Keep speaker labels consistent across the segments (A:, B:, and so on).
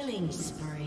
A: Killing spree.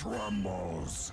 B: Trembles.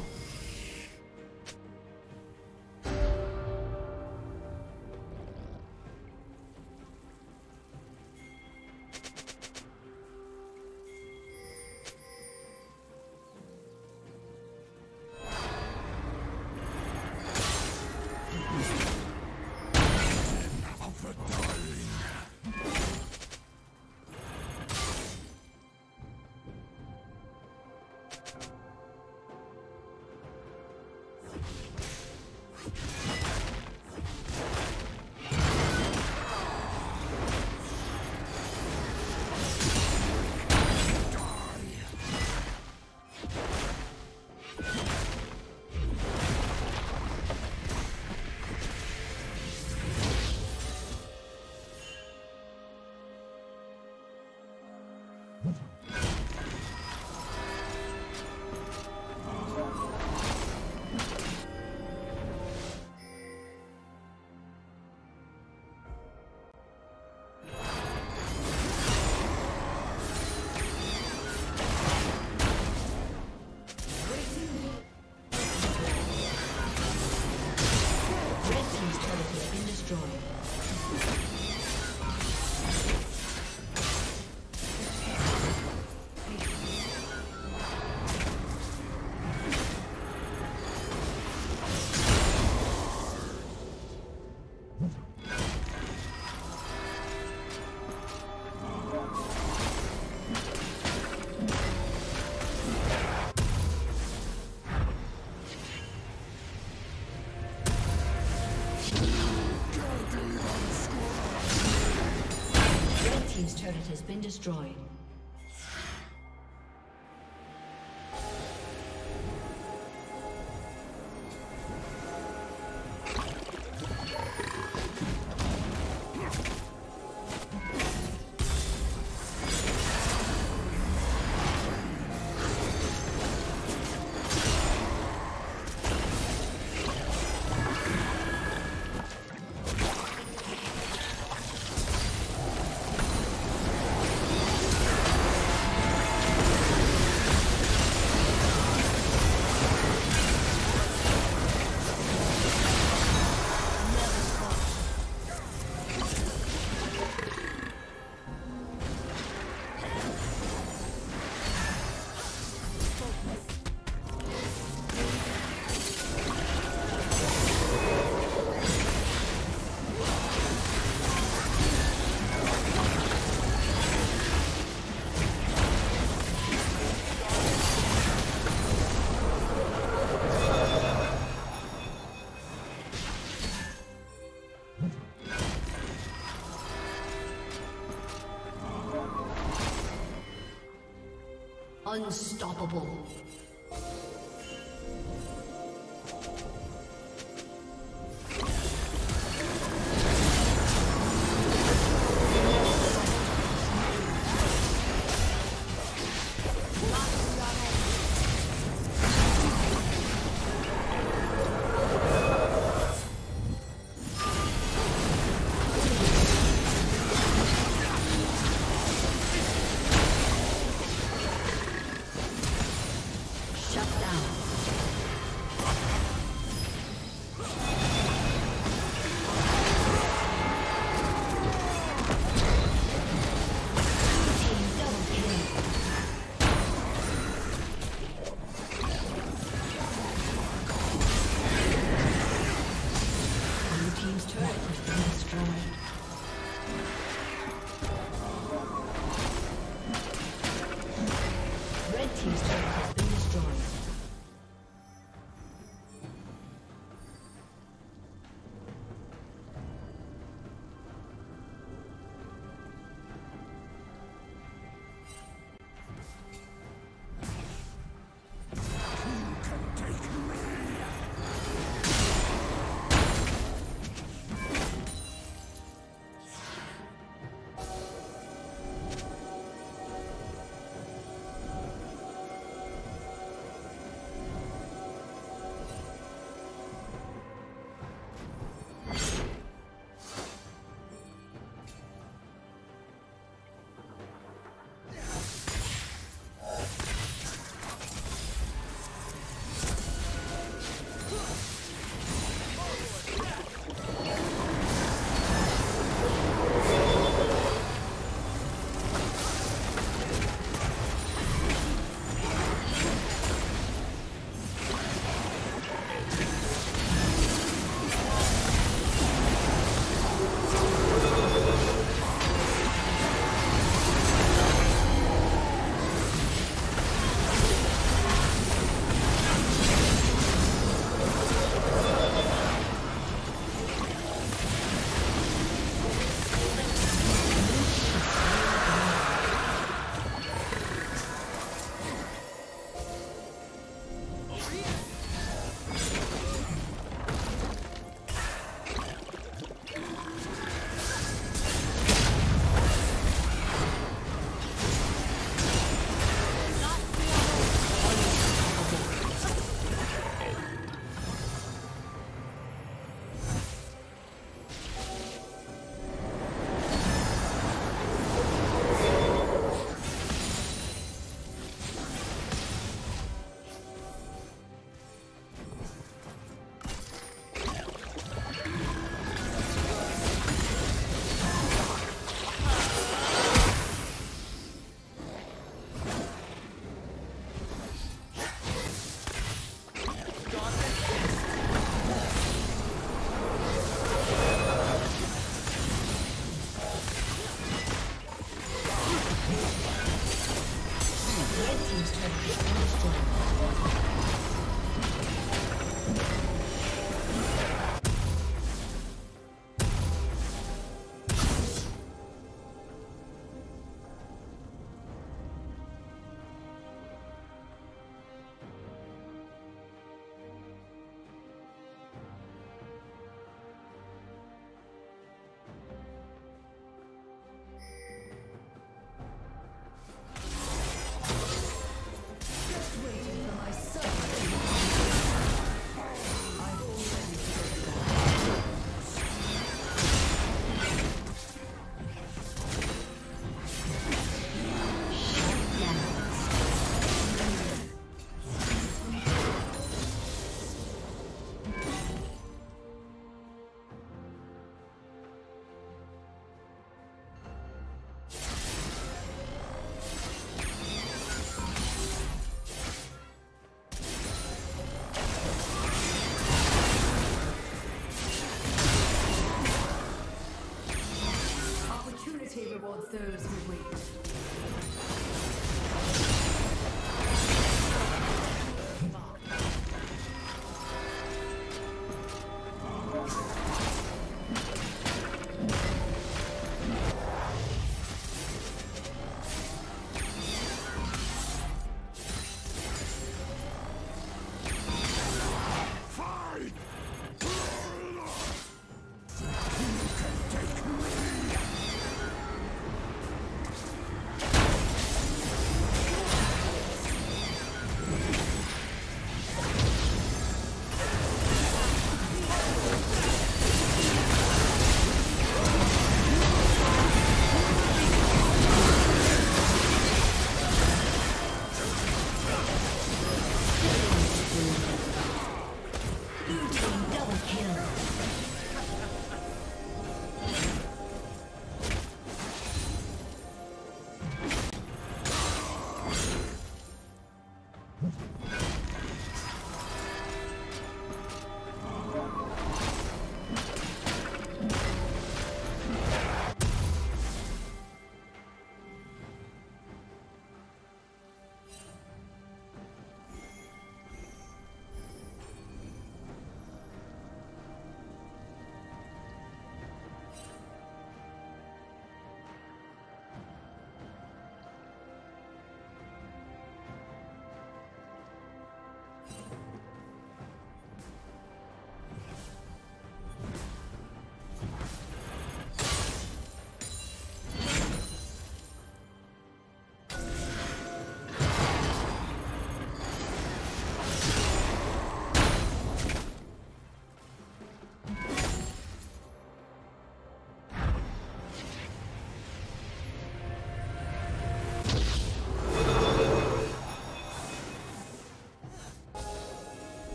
C: Destroyed. Unstoppable.